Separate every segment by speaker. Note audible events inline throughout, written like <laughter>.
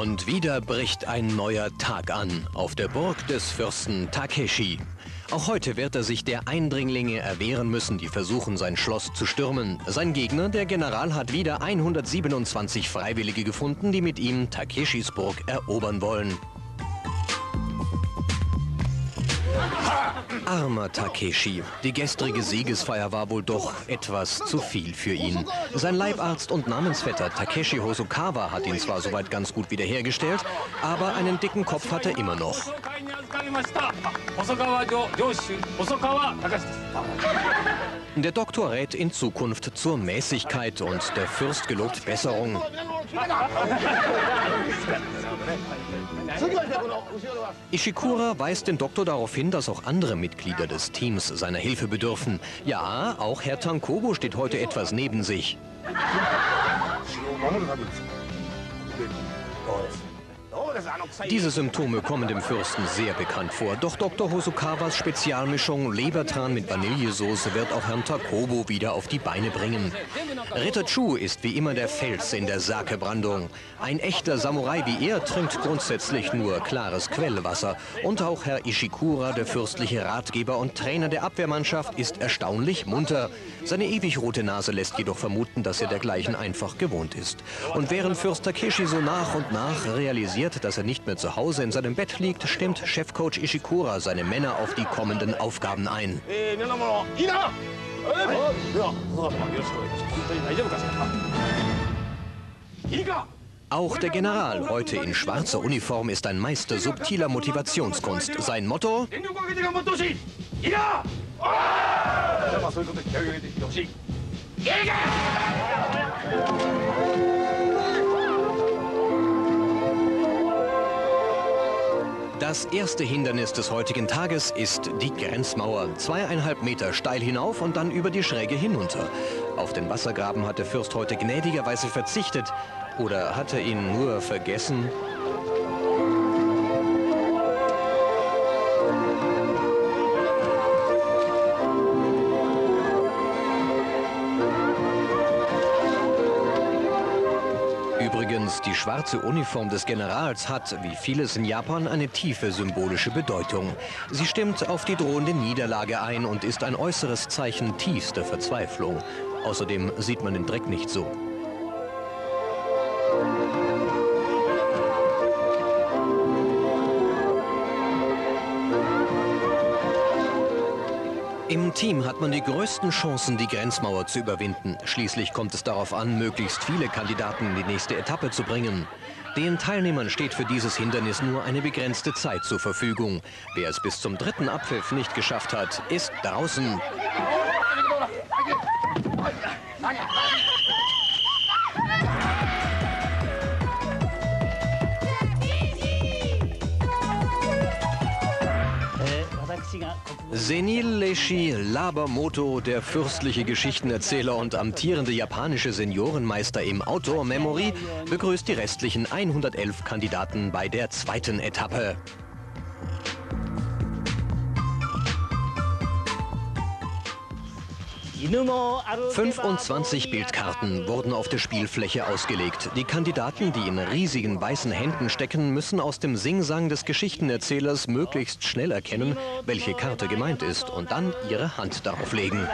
Speaker 1: Und wieder bricht ein neuer Tag an auf der Burg des Fürsten Takeshi. Auch heute wird er sich der Eindringlinge erwehren müssen, die versuchen, sein Schloss zu stürmen. Sein Gegner, der General, hat wieder 127 Freiwillige gefunden, die mit ihm Takeshis Burg erobern wollen. Armer Takeshi. Die gestrige Siegesfeier war wohl doch etwas zu viel für ihn. Sein Leibarzt und Namensvetter Takeshi Hosokawa hat ihn zwar soweit ganz gut wiederhergestellt, aber einen dicken Kopf hat er immer noch. Der Doktor rät in Zukunft zur Mäßigkeit und der Fürst gelobt Besserung. Ishikura weist den Doktor darauf hin, dass auch andere Mitglieder des Teams seiner Hilfe bedürfen. Ja, auch Herr Tankobo steht heute etwas neben sich. Diese Symptome kommen dem Fürsten sehr bekannt vor. Doch Dr. Hosokawas Spezialmischung Lebertran mit Vanillesoße wird auch Herrn Takobo wieder auf die Beine bringen. Ritter Chu ist wie immer der Fels in der Sake-Brandung. Ein echter Samurai wie er trinkt grundsätzlich nur klares Quellwasser. Und auch Herr Ishikura, der fürstliche Ratgeber und Trainer der Abwehrmannschaft, ist erstaunlich munter. Seine ewig rote Nase lässt jedoch vermuten, dass er dergleichen einfach gewohnt ist. Und während Fürst Takeshi so nach und nach realisiert, dass er nicht mehr zu Hause in seinem Bett liegt, stimmt Chefcoach Ishikura seine Männer auf die kommenden Aufgaben ein. Auch der General, heute in schwarzer Uniform, ist ein Meister subtiler Motivationskunst. Sein Motto? Das erste Hindernis des heutigen Tages ist die Grenzmauer. Zweieinhalb Meter steil hinauf und dann über die Schräge hinunter. Auf den Wassergraben hat der Fürst heute gnädigerweise verzichtet. Oder hat er ihn nur vergessen? Schwarze Uniform des Generals hat, wie vieles in Japan, eine tiefe symbolische Bedeutung. Sie stimmt auf die drohende Niederlage ein und ist ein äußeres Zeichen tiefster Verzweiflung. Außerdem sieht man den Dreck nicht so. Im Team hat man die größten Chancen, die Grenzmauer zu überwinden. Schließlich kommt es darauf an, möglichst viele Kandidaten in die nächste Etappe zu bringen. Den Teilnehmern steht für dieses Hindernis nur eine begrenzte Zeit zur Verfügung. Wer es bis zum dritten Abpfiff nicht geschafft hat, ist draußen. Senil Leishi Labermoto, der fürstliche Geschichtenerzähler und amtierende japanische Seniorenmeister im Outdoor Memory, begrüßt die restlichen 111 Kandidaten bei der zweiten Etappe. 25 Bildkarten wurden auf der Spielfläche ausgelegt. Die Kandidaten, die in riesigen weißen Händen stecken, müssen aus dem Singsang des Geschichtenerzählers möglichst schnell erkennen, welche Karte gemeint ist und dann ihre Hand darauf legen.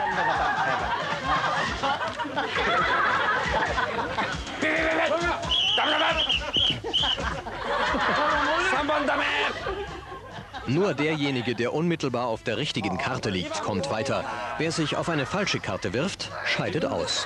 Speaker 1: Nur derjenige, der unmittelbar auf der richtigen Karte liegt, kommt weiter. Wer sich auf eine falsche Karte wirft, scheidet aus.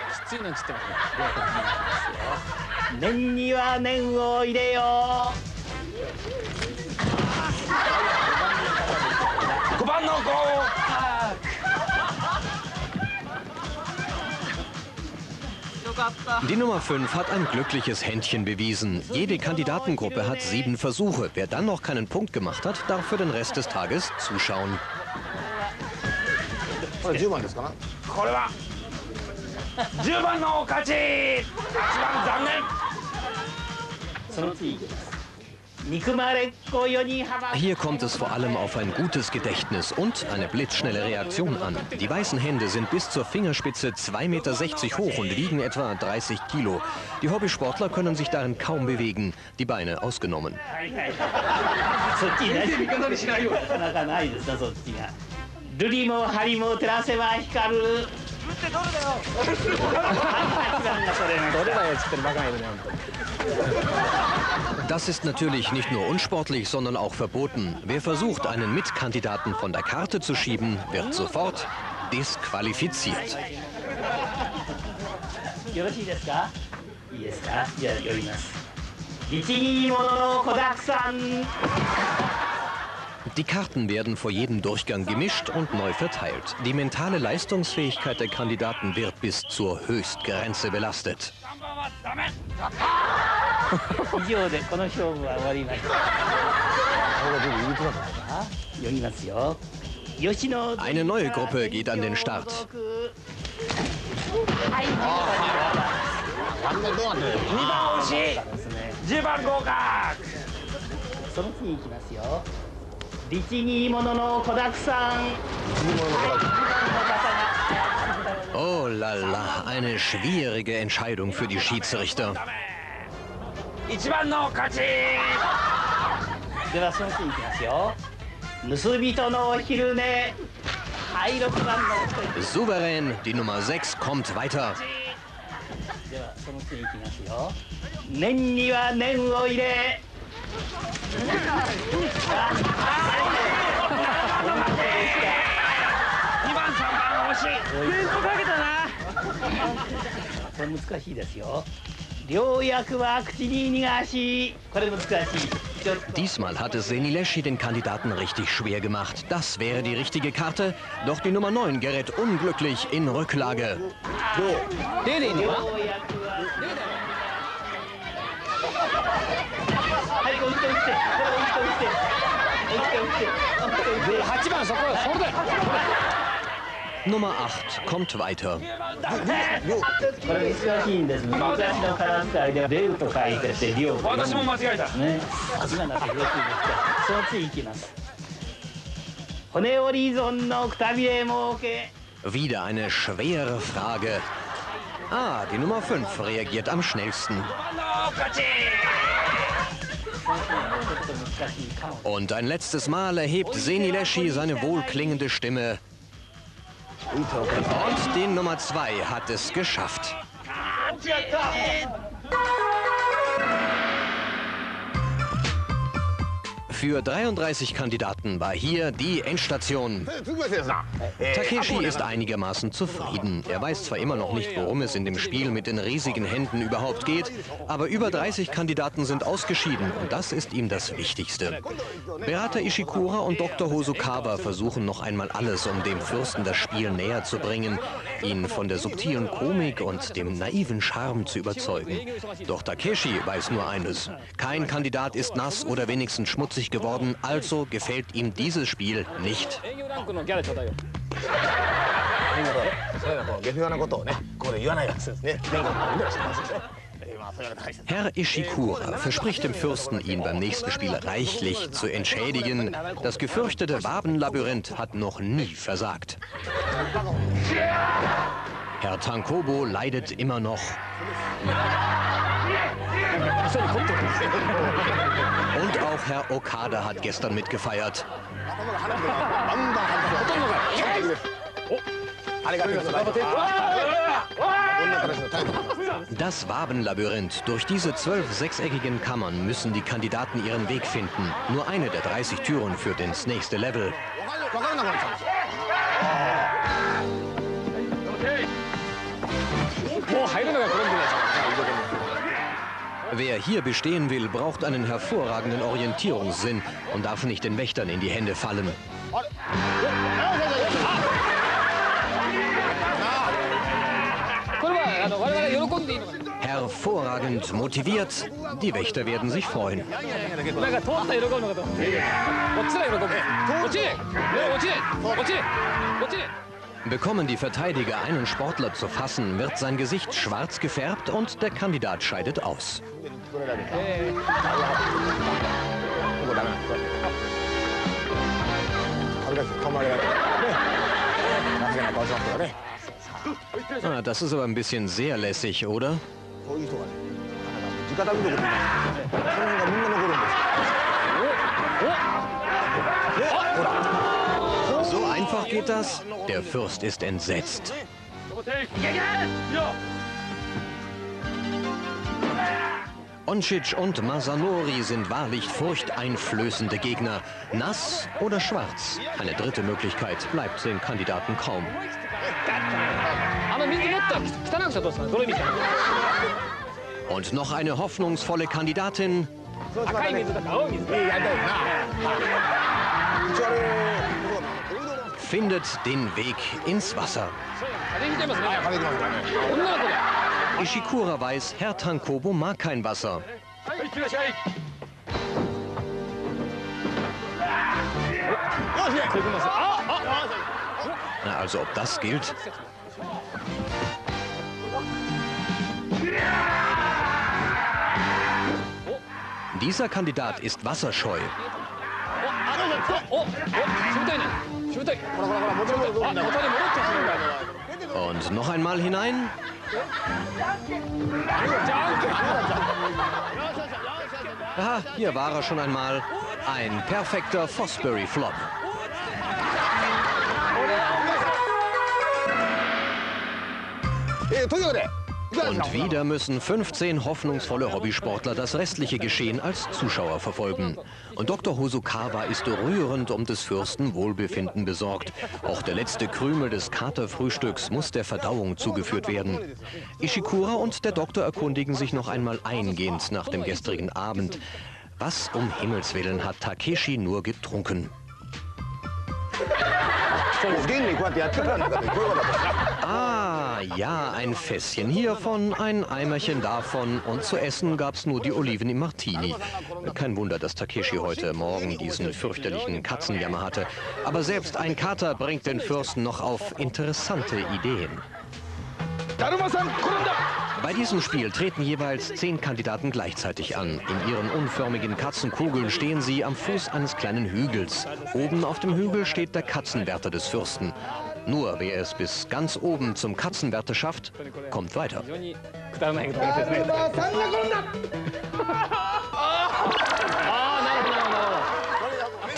Speaker 1: Die Nummer 5 hat ein glückliches Händchen bewiesen. Jede Kandidatengruppe hat sieben Versuche. Wer dann noch keinen Punkt gemacht hat, darf für den Rest des Tages zuschauen. Hier kommt es vor allem auf ein gutes Gedächtnis und eine blitzschnelle Reaktion an. Die weißen Hände sind bis zur Fingerspitze 2,60 Meter hoch und wiegen etwa 30 Kilo. Die Hobbysportler können sich darin kaum bewegen, die Beine ausgenommen. <laughs> Das ist natürlich nicht nur unsportlich, sondern auch verboten. Wer versucht, einen Mitkandidaten von der Karte zu schieben, wird sofort disqualifiziert. Die Karten werden vor jedem Durchgang gemischt und neu verteilt. Die mentale Leistungsfähigkeit der Kandidaten wird bis zur Höchstgrenze belastet. Eine neue Gruppe geht an den Start. Oh la la, eine schwierige Entscheidung für die Schiedsrichter. Souverän, die Nummer 6 kommt weiter. 念には念を入れ <laughs> Diesmal hat es Senileshi den Kandidaten richtig schwer gemacht. Das wäre die richtige Karte, doch die Nummer 9 gerät unglücklich in Rücklage. 8番そこ、それだよ。Nummer 8 kommt weiter. これ難しいんです。昔の空使いで出ると書いてて、リオ。私も間違えた。ね。今なってよく言った。その次行きます。骨折り損のくたびれ儲け。Wieder eine schwere Frage. Ah, die Nummer 5 reagiert am schnellsten. Und ein letztes Mal erhebt Senileshi seine wohlklingende Stimme. Und den Nummer 2 hat es geschafft. Für 33 Kandidaten war hier die Endstation. Takeshi ist einigermaßen zufrieden. Er weiß zwar immer noch nicht, worum es in dem Spiel mit den riesigen Händen überhaupt geht, aber über 30 Kandidaten sind ausgeschieden und das ist ihm das Wichtigste. Berater Ishikura und Dr. Hosokawa versuchen noch einmal alles, um dem Fürsten das Spiel näher zu bringen, ihn von der subtilen Komik und dem naiven Charme zu überzeugen. Doch Takeshi weiß nur eines. Kein Kandidat ist nass oder wenigstens schmutzig geworden, also gefällt ihm dieses Spiel nicht. Herr Ishikura verspricht dem Fürsten, ihn beim nächsten Spiel reichlich zu entschädigen. Das gefürchtete Wabenlabyrinth hat noch nie versagt. Herr Tankobo leidet immer noch. Und auch Herr Okada hat gestern mitgefeiert. Das Wabenlabyrinth. Durch diese zwölf sechseckigen Kammern müssen die Kandidaten ihren Weg finden. Nur eine der 30 Türen führt ins nächste Level. Wer hier bestehen will, braucht einen hervorragenden Orientierungssinn und darf nicht den Wächtern in die Hände fallen. hervorragend motiviert. Die Wächter werden sich freuen. Bekommen die Verteidiger einen Sportler zu fassen, wird sein Gesicht schwarz gefärbt und der Kandidat scheidet aus. Ah, das ist aber ein bisschen sehr lässig, oder?
Speaker 2: こういう人がね地方部族っていうのはその辺がみんな残るんですほら
Speaker 1: So einfach geht das? Der Fürst ist entsetzt. Oncic und Masanori sind wahrlich furchteinflößende Gegner. Nass oder schwarz? Eine dritte Möglichkeit bleibt den Kandidaten kaum.
Speaker 3: Aber wir sind
Speaker 1: und noch eine hoffnungsvolle Kandidatin. Findet den Weg ins Wasser. Ishikura weiß, Herr Tankobo mag kein Wasser.
Speaker 3: Oh,
Speaker 1: na, also ob das gilt? Dieser Kandidat ist wasserscheu. Und noch einmal hinein. Aha, hier war er schon einmal. Ein perfekter Fosbury-Flop. Und wieder müssen 15 hoffnungsvolle Hobbysportler das restliche Geschehen als Zuschauer verfolgen. Und Dr. Hosokawa ist rührend um des Fürsten Wohlbefinden besorgt. Auch der letzte Krümel des Katerfrühstücks muss der Verdauung zugeführt werden. Ishikura und der Doktor erkundigen sich noch einmal eingehend nach dem gestrigen Abend. Was um Himmels Willen hat Takeshi nur getrunken?
Speaker 2: 現にこうやってやってたんだからこういうことだった
Speaker 1: Ah, ja, ein Fässchen hiervon, ein Eimerchen davon und zu essen gab's nur die Oliven im Martini. Kein Wunder, dass Takeshi heute Morgen diesen fürchterlichen Katzenjammer hatte. Aber selbst ein Kater bringt den Fürsten noch auf interessante Ideen. Bei diesem Spiel treten jeweils zehn Kandidaten gleichzeitig an. In ihren unförmigen Katzenkugeln stehen sie am Fuß eines kleinen Hügels. Oben auf dem Hügel steht der Katzenwärter des Fürsten. Nur wer es bis ganz oben zum Katzenwärter schafft, kommt weiter. <laughs>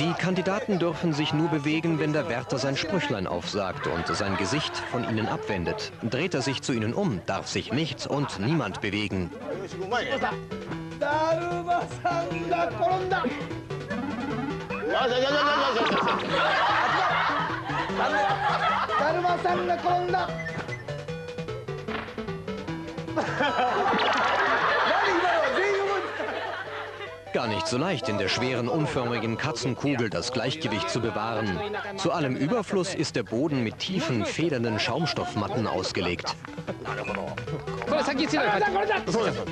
Speaker 1: Die Kandidaten dürfen sich nur bewegen, wenn der Wärter sein Sprüchlein aufsagt und sein Gesicht von ihnen abwendet. Dreht er sich zu ihnen um, darf sich nichts und niemand bewegen. <laughs> <laughs> Gar nicht so leicht, in der schweren, unförmigen Katzenkugel das Gleichgewicht zu bewahren. Zu allem Überfluss ist der Boden mit tiefen, federnden Schaumstoffmatten ausgelegt.
Speaker 3: これ先についたら勝ち
Speaker 2: そうです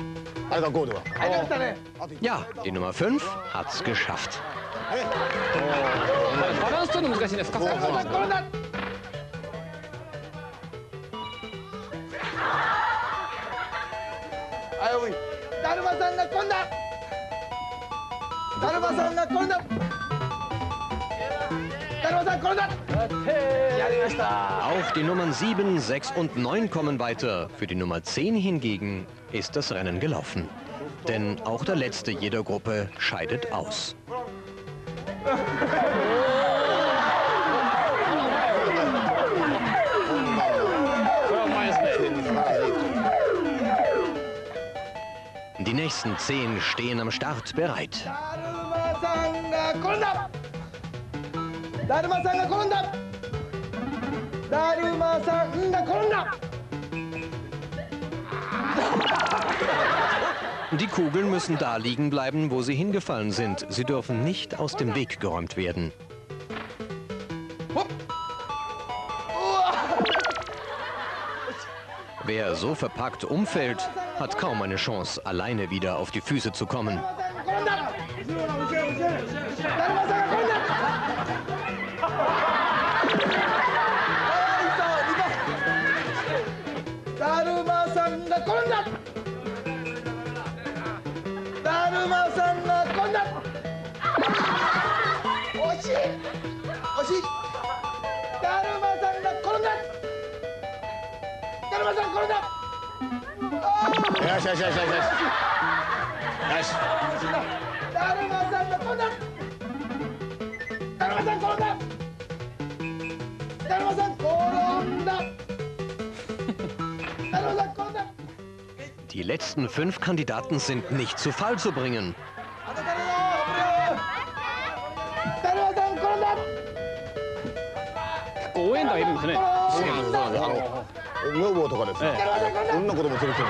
Speaker 2: あれがゴールは
Speaker 1: Ja, die Nummer 5 hat's geschafft.
Speaker 3: バランス取るの難しいね深さが
Speaker 2: 転んだはいおい だるまさんが転んだだるまさんが転んだだるまさん転んだやりました
Speaker 1: Auch die Nummern 7, 6 und 9 kommen weiter. Für die Nummer 10 hingegen ist das Rennen gelaufen. Denn auch der letzte jeder Gruppe scheidet aus. nächsten zehn stehen am Start bereit. Die Kugeln müssen da liegen bleiben, wo sie hingefallen sind. Sie dürfen nicht aus dem Weg geräumt werden. Wer so verpackt umfällt, hat kaum eine Chance, alleine wieder auf die Füße zu kommen.
Speaker 2: よしよしよしよしよしよしだるまさんが転んだだるまさん転んだだるまさん転んだだるまさん転んだ
Speaker 1: Die letzten fünf Kandidaten sind nicht zu Fall zu bringen.
Speaker 2: 当たった
Speaker 4: 女房とかですね女子供連れてるんですな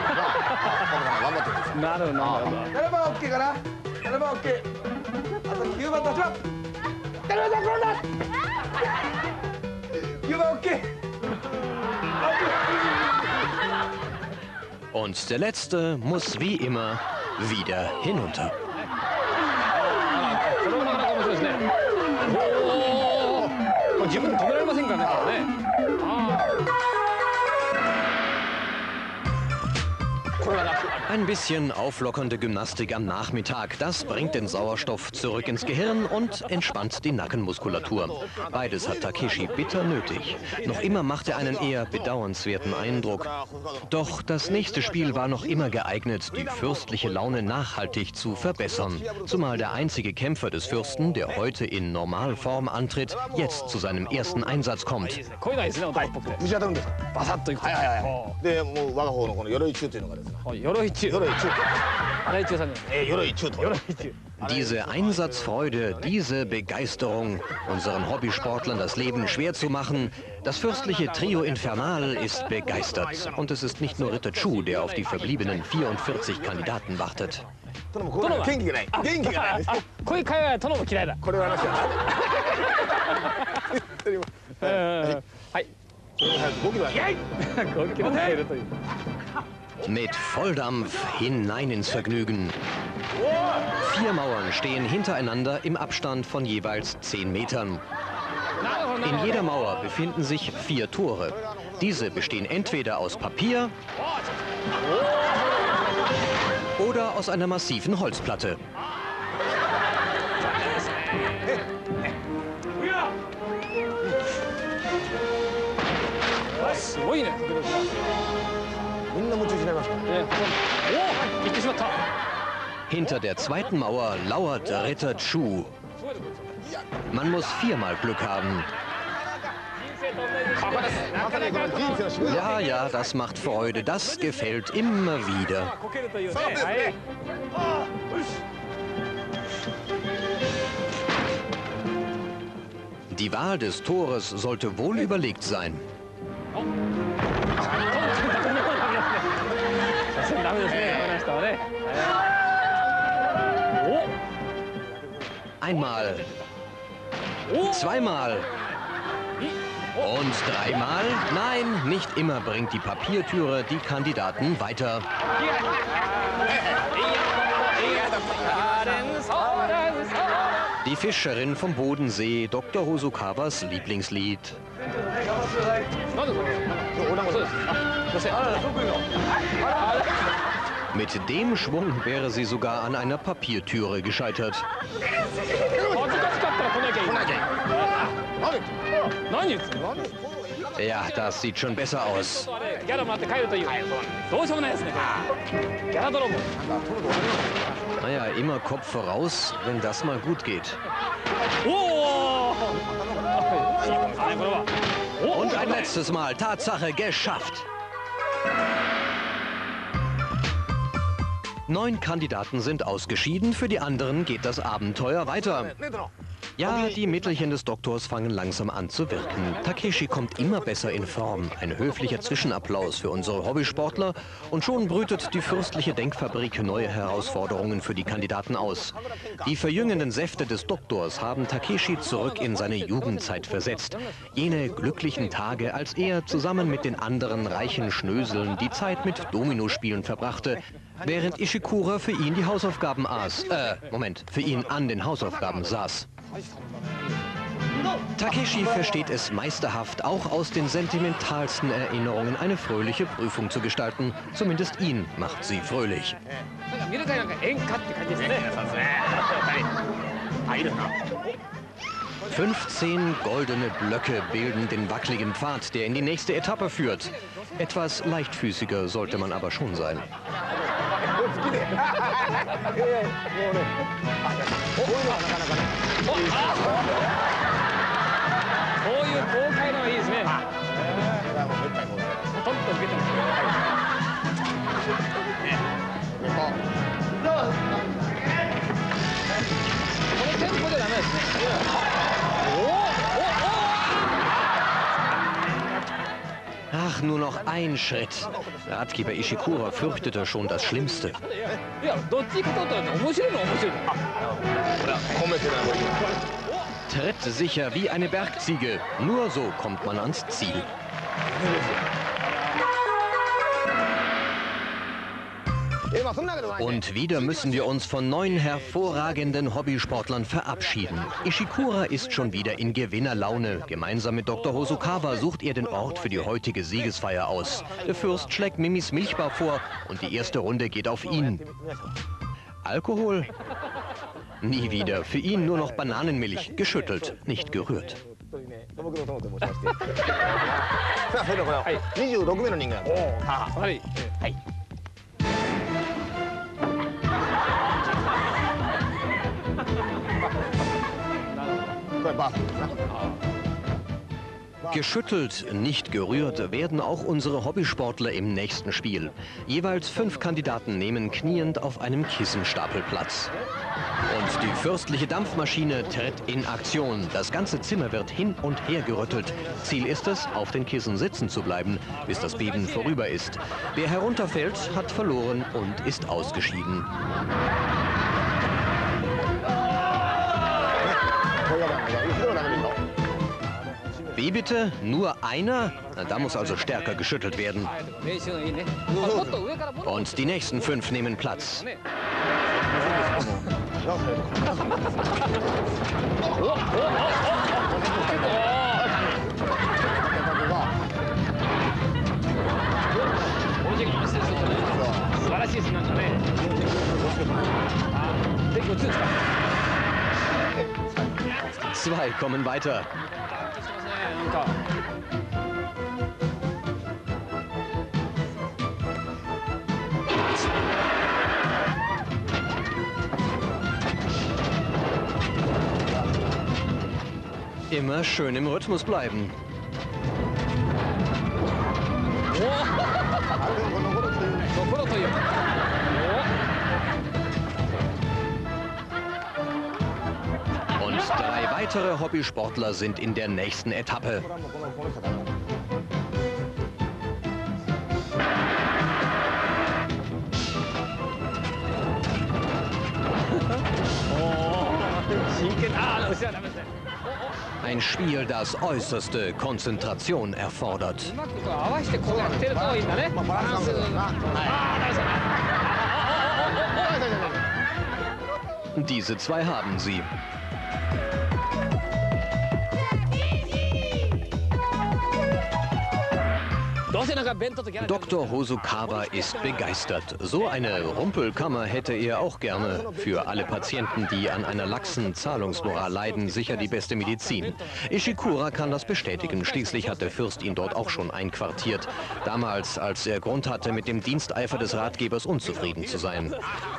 Speaker 4: 頑張ってるんです
Speaker 3: なるな
Speaker 2: 7番 OK かな？7番 OK あと9番立場7番転んだ9番ケー。
Speaker 1: Und der letzte muss wie immer wieder hinunter.
Speaker 3: Oh, 自分止められませんからね。哭了来
Speaker 1: Ein bisschen auflockernde Gymnastik am Nachmittag, das bringt den Sauerstoff zurück ins Gehirn und entspannt die Nackenmuskulatur. Beides hat Takeshi bitter nötig. Noch immer macht er einen eher bedauernswerten Eindruck. Doch das nächste Spiel war noch immer geeignet, die fürstliche Laune nachhaltig zu verbessern. Zumal der einzige Kämpfer des Fürsten, der heute in Normalform antritt, jetzt zu seinem ersten Einsatz kommt. Diese Einsatzfreude, diese Begeisterung, unseren Hobbysportlern das Leben schwer zu machen, das fürstliche Trio Infernal ist begeistert. Und es ist nicht nur Ritter Chu, der auf die verbliebenen 44 Kandidaten wartet. <laughs> <laughs> Mit Volldampf hinein ins Vergnügen. Vier Mauern stehen hintereinander im Abstand von jeweils 10 Metern. In jeder Mauer befinden sich vier Tore. Diese bestehen entweder aus Papier oder aus einer massiven Holzplatte.
Speaker 3: Was? selber schreiben. Ja,
Speaker 1: Hinter der zweiten Mauer lauert Ritter Chu. Man muss viermal Glück haben. Ja, ja, das macht Freude. Das gefällt immer wieder. Die Wahl des Tores sollte wohl überlegt sein. Einmal, zweimal und dreimal. Nein, nicht immer bringt die Papiertüre die Kandidaten weiter. Die Fischerin vom Bodensee, Dr. Hosokawas Lieblingslied. Mit dem Schwung wäre sie sogar an einer Papiertüre gescheitert. Ja, das sieht schon besser aus. Naja, immer Kopf voraus, wenn das mal gut geht. Und ein letztes Mal, Tatsache geschafft. Neun Kandidaten sind ausgeschieden, für die anderen geht das Abenteuer weiter. Ja, die Mittelchen des Doktors fangen langsam an zu wirken. Takeshi kommt immer besser in Form. Ein höflicher Zwischenapplaus für unsere Hobbysportler und schon brütet die fürstliche Denkfabrik neue Herausforderungen für die Kandidaten aus. Die verjüngenden Säfte des Doktors haben Takeshi zurück in seine Jugendzeit versetzt. Jene glücklichen Tage, als er zusammen mit den anderen reichen Schnöseln die Zeit mit Dominospielen verbrachte, während Ishikura für ihn die Hausaufgaben aß. Äh, Moment, für ihn an den Hausaufgaben saß. Takeshi versteht es meisterhaft, auch aus den sentimentalsten Erinnerungen eine fröhliche Prüfung zu gestalten. Zumindest ihn macht sie fröhlich.
Speaker 3: Fünfzehn goldene Blöcke bilden den wackeligen Pfad, der in die nächste Etappe führt. Etwas leichtfüßiger sollte man aber schon sein.
Speaker 4: 好きで。い
Speaker 1: や、もうね。こういうのはなかなかね。
Speaker 3: こういう豪快のはいいですね。ほと受けてますね。このテンポじゃダメですね。
Speaker 1: Ach, nur noch ein Schritt. Ratgeber Ishikura fürchtete schon das Schlimmste. Tritt sicher wie eine Bergziege. Nur so kommt man ans Ziel. Und wieder müssen wir uns von neun hervorragenden Hobbysportlern verabschieden. Ishikura ist schon wieder in Gewinnerlaune. Gemeinsam mit Dr. Hosokawa sucht er den Ort für die heutige Siegesfeier aus. Der Fürst schlägt Mimis Milchbar vor und die erste Runde geht auf ihn. Alkohol? Nie wieder. Für ihn nur noch Bananenmilch. Geschüttelt, nicht gerührt. Geschüttelt, nicht gerührt werden auch unsere Hobbysportler im nächsten Spiel. Jeweils fünf Kandidaten nehmen kniend auf einem Kissenstapel Platz. Und die fürstliche Dampfmaschine tritt in Aktion. Das ganze Zimmer wird hin und her gerüttelt. Ziel ist es, auf den Kissen sitzen zu bleiben, bis das Beben vorüber ist. Wer herunterfällt, hat verloren und ist ausgeschieden. Wie bitte? Nur einer? Da muss also stärker geschüttelt werden. Und die nächsten fünf nehmen Platz. Zwei kommen weiter. Immer schön im Rhythmus bleiben. <laughs> <laughs> Weitere Hobbysportler sind in der nächsten Etappe. Ein Spiel, das äußerste Konzentration erfordert. Diese zwei haben sie. Dr. Hosokawa ist begeistert. So eine Rumpelkammer hätte er auch gerne. Für alle Patienten, die an einer laxen Zahlungsmoral leiden, sicher die beste Medizin. Ishikura kann das bestätigen. Schließlich hat der Fürst ihn dort auch schon einquartiert. Damals, als er Grund hatte, mit dem Diensteifer des Ratgebers unzufrieden zu sein.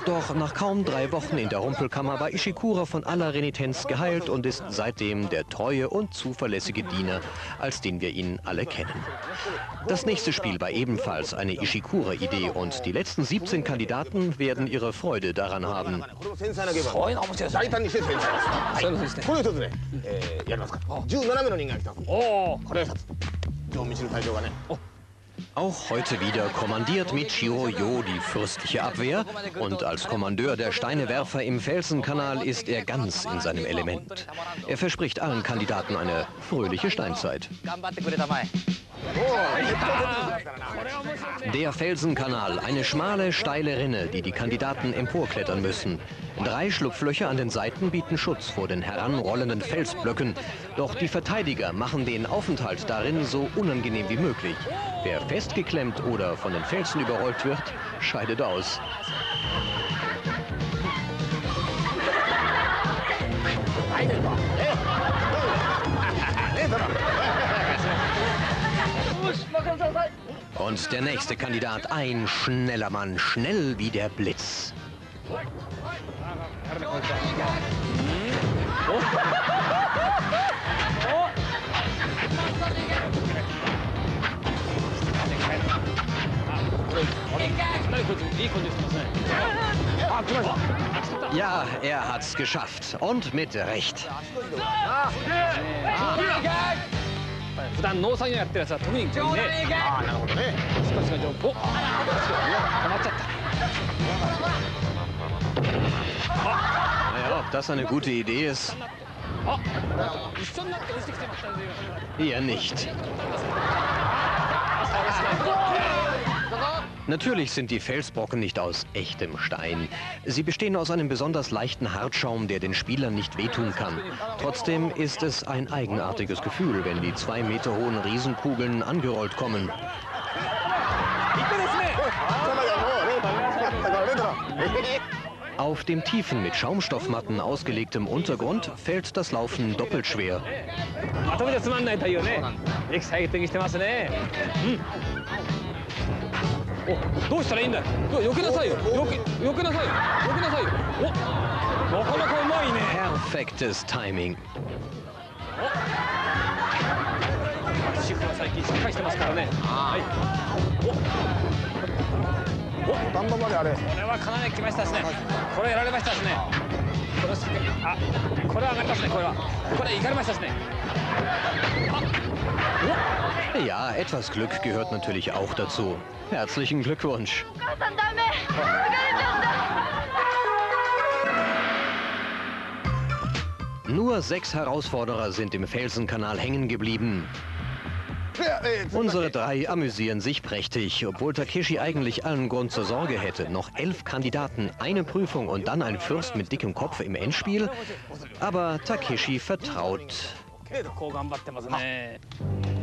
Speaker 1: Doch nach kaum drei Wochen in der Rumpelkammer war Ishikura von aller Renitenz geheilt und ist seitdem der treue und zuverlässige Diener, als den wir ihn alle kennen. Das nächste Spiel war ebenfalls eine Ishikura-Idee und die letzten 17 Kandidaten werden ihre Freude daran haben. Auch heute wieder kommandiert Michio Yo die fürstliche Abwehr. Und als Kommandeur der Steinewerfer im Felsenkanal ist er ganz in seinem Element. Er verspricht allen Kandidaten eine fröhliche Steinzeit. Der Felsenkanal, eine schmale, steile Rinne, die die Kandidaten emporklettern müssen. Drei Schlupflöcher an den Seiten bieten Schutz vor den heranrollenden Felsblöcken. Doch die Verteidiger machen den Aufenthalt darin so unangenehm wie möglich. Wer festgeklemmt oder von den Felsen überrollt wird, scheidet aus. Und der nächste Kandidat, ein schneller Mann, schnell wie der Blitz. Ja, er hat's geschafft. Und mit Recht.
Speaker 3: 普段農作業やってるやつは特にね
Speaker 4: ああなるほどね
Speaker 3: ししの情報おっ止っちゃった
Speaker 1: あ Naja, das eine gute Idee ist. Eher nicht. Natürlich sind die Felsbrocken nicht aus echtem Stein. Sie bestehen aus einem besonders leichten Hartschaum, der den Spielern nicht wehtun kann. Trotzdem ist es ein eigenartiges Gefühl, wenn die zwei Meter hohen Riesenkugeln angerollt kommen. Auf dem tiefen, mit Schaumstoffmatten ausgelegtem Untergrund fällt das Laufen doppelt schwer.
Speaker 3: どうしたらいいんだよどう避けなさいよ避け避けなさいよ避けなさいよおなかなかうまいね
Speaker 1: Perfektes Timing.
Speaker 3: シフは最近しっかりしてますからねはいおお
Speaker 4: 段々まであれ
Speaker 3: これはかなり来ましたですねこれやられましたですねこれしっかりあこれは上がりますねこれはこれいかれましたですね
Speaker 1: Ja, etwas Glück gehört natürlich auch dazu. Herzlichen Glückwunsch. Nur sechs Herausforderer sind im Felsenkanal hängen geblieben. Unsere drei amüsieren sich prächtig, obwohl Takeshi eigentlich allen Grund zur Sorge hätte. Noch elf Kandidaten, eine Prüfung und dann ein Fürst mit dickem Kopf im Endspiel. Aber Takeshi vertraut.
Speaker 2: Ah.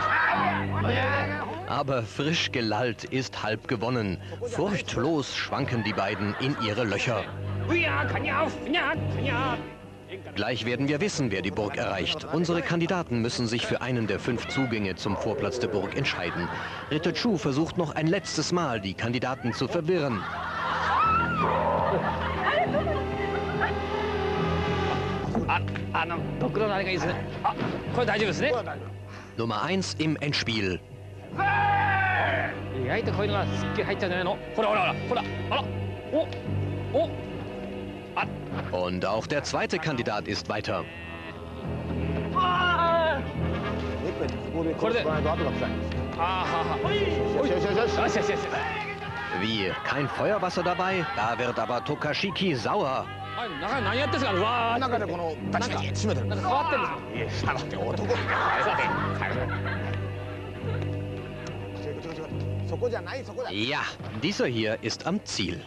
Speaker 1: aber frisch gelallt ist halb gewonnen. Furchtlos schwanken die beiden in ihre Löcher. Gleich werden wir wissen, wer die Burg erreicht. Unsere Kandidaten müssen sich für einen der fünf Zugänge zum Vorplatz der Burg entscheiden. Ritter Chu versucht noch ein letztes Mal, die Kandidaten zu verwirren. Nummer 1 im Endspiel.
Speaker 3: 意外とこういうのがすっげえ入っちゃうんじゃないのほらほらほらほらおおあ
Speaker 1: Und auch der zweite Kandidat ist weiter.
Speaker 4: これで
Speaker 3: あー
Speaker 4: よしよしよしよし
Speaker 3: よしよしよし
Speaker 1: Wie, kein Feuerwasser dabei? Da wird aber Tokashiki sauer.
Speaker 3: 中何やってんすかうわー
Speaker 4: 中でこのバチバチ閉めてる
Speaker 3: んですか変わってるんですか
Speaker 4: いや下だって男にさて帰る
Speaker 1: ja, dieser hier ist am Ziel.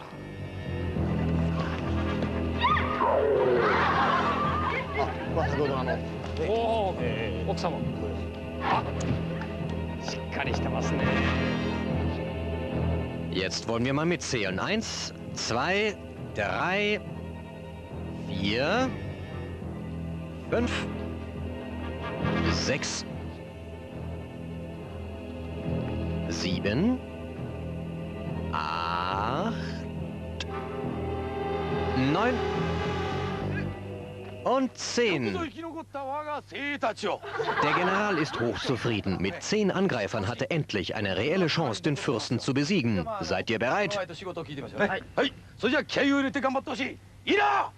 Speaker 1: Jetzt wollen wir mal mitzählen. Eins, zwei, drei, vier, fünf, sechs, sieben, acht, neun und zehn.
Speaker 2: 生き残った我が精鋭たちを
Speaker 1: Der General ist hochzufrieden. Mit zehn Angreifern hat er endlich eine reelle Chance, den Fürsten zu besiegen. Seid ihr bereit?
Speaker 2: と仕事を聞いてみましょうはい、はい、それじゃあ気合を入れて頑張ってほしいいいな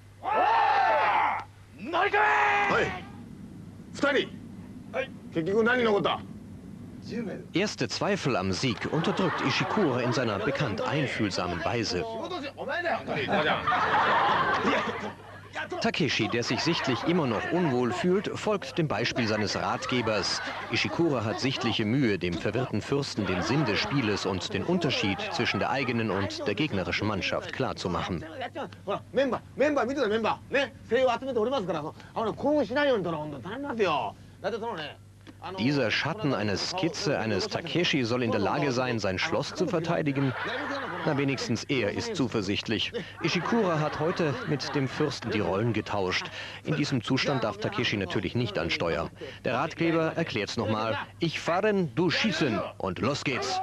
Speaker 2: 乗り込め
Speaker 4: はい二人
Speaker 2: はい
Speaker 4: 結局何残った
Speaker 1: Erste Zweifel am Sieg unterdrückt Ishikure in seiner bekannt einfühlsamen Weise. Takeshi, der sich sichtlich immer noch unwohl fühlt, folgt dem Beispiel seines Ratgebers. Ishikura hat sichtliche Mühe, dem verwirrten Fürsten den Sinn des Spieles und den Unterschied zwischen der eigenen und der gegnerischen Mannschaft klarzumachen. Dieser Schatten eines Skizze eines Takeshi soll in der Lage sein, sein Schloss zu verteidigen. Na, wenigstens er ist zuversichtlich. Ishikura hat heute mit dem Fürsten die Rollen getauscht. In diesem Zustand darf Takeshi natürlich nicht an Steuer. Der Ratgeber erklärt's nochmal. Ich fahren, du schießen und los geht's.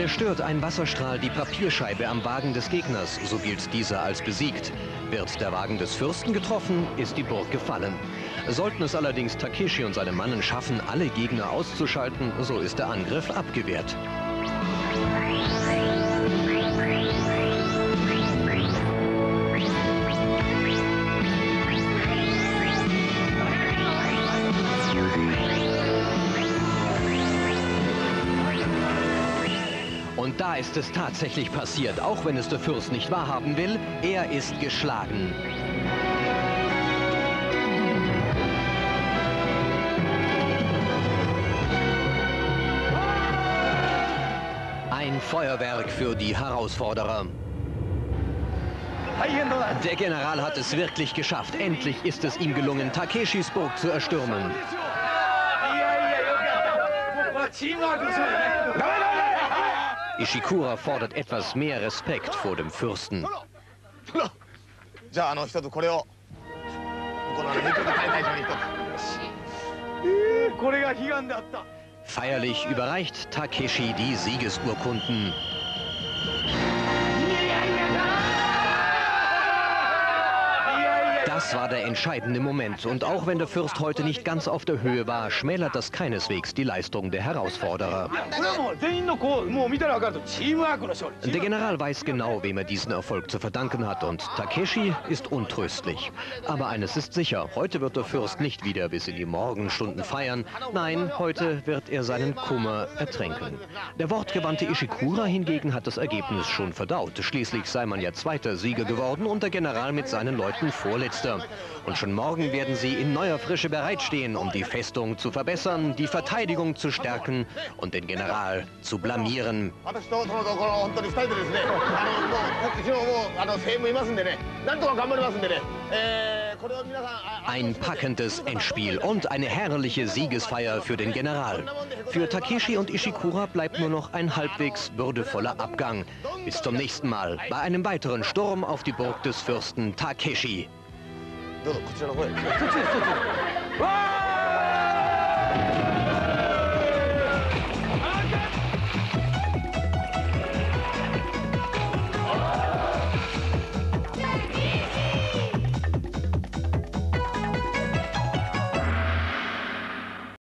Speaker 1: Zerstört ein Wasserstrahl die Papierscheibe am Wagen des Gegners, so gilt dieser als besiegt. Wird der Wagen des Fürsten getroffen, ist die Burg gefallen. Sollten es allerdings Takeshi und seine Mannen schaffen, alle Gegner auszuschalten, so ist der Angriff abgewehrt. Ist es tatsächlich passiert, auch wenn es der Fürst nicht wahrhaben will, er ist geschlagen. Ein Feuerwerk für die Herausforderer. Der General hat es wirklich geschafft. Endlich ist es ihm gelungen, Takeshis Burg zu erstürmen. Ishikura fordert etwas mehr Respekt vor dem Fürsten. Feierlich überreicht Takeshi die Siegesurkunden. Das war der entscheidende Moment. Und auch wenn der Fürst heute nicht ganz auf der Höhe war, schmälert das keineswegs die Leistung der Herausforderer. Der General weiß genau, wem er diesen Erfolg zu verdanken hat. Und Takeshi ist untröstlich. Aber eines ist sicher, heute wird der Fürst nicht wieder bis in die Morgenstunden feiern. Nein, heute wird er seinen Kummer ertränken. Der wortgewandte Ishikura hingegen hat das Ergebnis schon verdaut. Schließlich sei man ja zweiter Sieger geworden und der General mit seinen Leuten vorletzter. Meister. Und schon morgen werden sie in neuer Frische bereitstehen, um die Festung zu verbessern, die Verteidigung zu stärken und den General zu blamieren. Ein packendes Endspiel und eine herrliche Siegesfeier für den General. Für Takeshi und Ishikura bleibt nur noch ein halbwegs würdevoller Abgang. Bis zum nächsten Mal bei einem weiteren Sturm auf die Burg des Fürsten Takeshi. どうぞこちらの方へ。